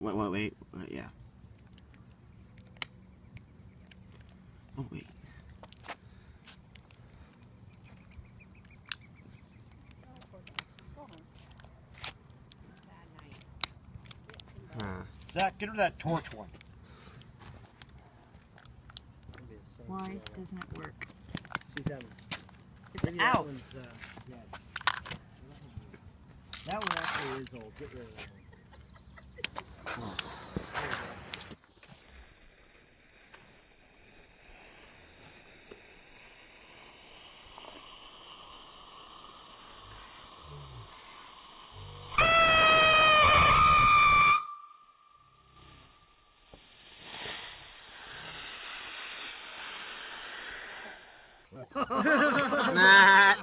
Wait, wait, wait. wait yeah. Oh, wait. Huh. Zach, get her that torch one. Why doesn't it work? She's having. It's maybe that out. one's, uh, yeah. That one actually is old. Get rid of that nah.